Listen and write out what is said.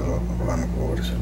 παρακαλώ, να αποχώρησε.